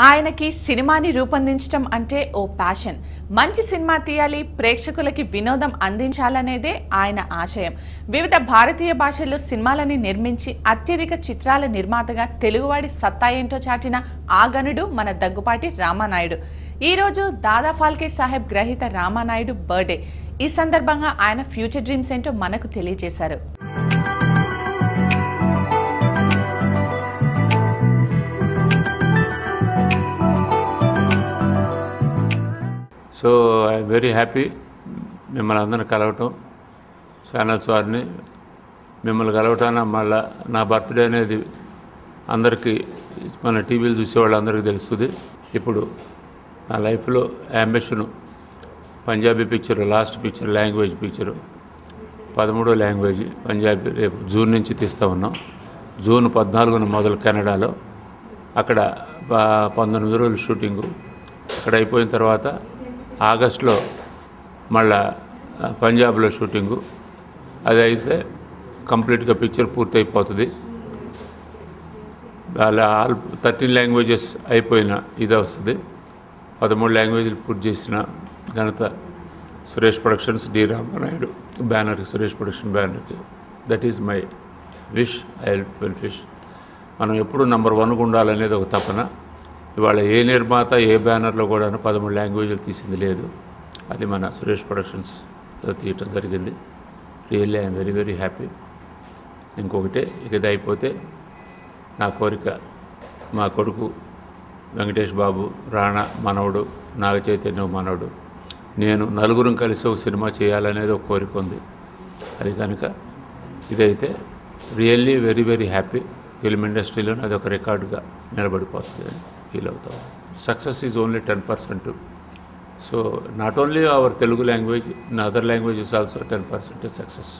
ఆయనకి సినిమాని రూపొందించడం అంటే ఓ ప్యాషన్. మంచి సినిమా తీయాలి ప్రేక్షకులకి వినోదం అందించాలనేదే ఆయన ఆశయం. వివిధ భారతీయ భాషల్లో సినిమాలని నిర్మించి అత్యధిక చిత్రాల నిర్మాతగా తెలుగువాడి సత్తా ఏంటో చాటిన ఆగనుడు మన దగ్గుపాటి రామానాయుడు. ఈరోజు దాదా ఫాల్కే సాహెబ్ గ్రహీత రామానాయుడు బర్త్డే. ఈ సందర్భంగా ఆయన ఫ్యూచర్ డ్రీమ్స్ ఏంటో మనకు తెలియజేశారు. So I'm very happy. మిమ్మల్ని అందరిని కలవటం ఛానల్స్ వారిని మిమ్మల్ని కలవటాన మళ్ళా నా బర్త్డే అనేది అందరికీ మన టీవీలు చూసే వాళ్ళందరికీ తెలుస్తుంది. ఇప్పుడు నా లైఫ్లో ambition Punjabi picture last picture language picture పదమూడో లాంగ్వేజ్ పంజాబీ రేపు జూన్ నుంచి తీస్తూ ఉన్నాం. జూన్ పద్నాలుగున మొదలు కెనడాలో. అక్కడ పంతొమ్మిది రోజులు షూటింగు. అక్కడ అయిపోయిన తర్వాత ఆగస్టులో మళ్ళా పంజాబ్లో షూటింగు. అది అయితే కంప్లీట్గా పిక్చర్ పూర్తయిపోతుంది. వాళ్ళ ఆల్ థర్టీన్ లాంగ్వేజెస్ అయిపోయిన ఇది వస్తుంది. పదమూడు లాంగ్వేజ్లు పూర్తి చేసిన ఘనత సురేష్ ప్రొడక్షన్స్ డి రామానాయుడు బ్యానర్కి Suresh production బ్యానర్కి. That is my wish I will fish మనం ఎప్పుడు నంబర్ వన్గా ఉండాలనేది ఒక తపన. ఇవాళ ఏ నిర్మాత ఏ బ్యానర్లో కూడా పదమూడు లాంగ్వేజ్లు తీసింది లేదు. అది మన సురేష్ ప్రొడక్షన్స్ తీయటం జరిగింది. Really I'm very very happy ఇంకొకటే ఇకది ఇది అయిపోతే నా కోరిక మా కొడుకు వెంకటేష్ బాబు రాణా మనవడు నాగ చైతన్య మనవడు నేను నలుగురం కలిసి ఒక సినిమా చేయాలనేది ఒక కోరిక ఉంది. అది కనుక ఇదైతే really very very happy film ఇండస్ట్రీలో అది ఒక రికార్డుగా నిలబడిపోతుంది. ఫీల్ అవుతాం. Success is only ten percent. So not only our Telugu language in other languages also ten percent success.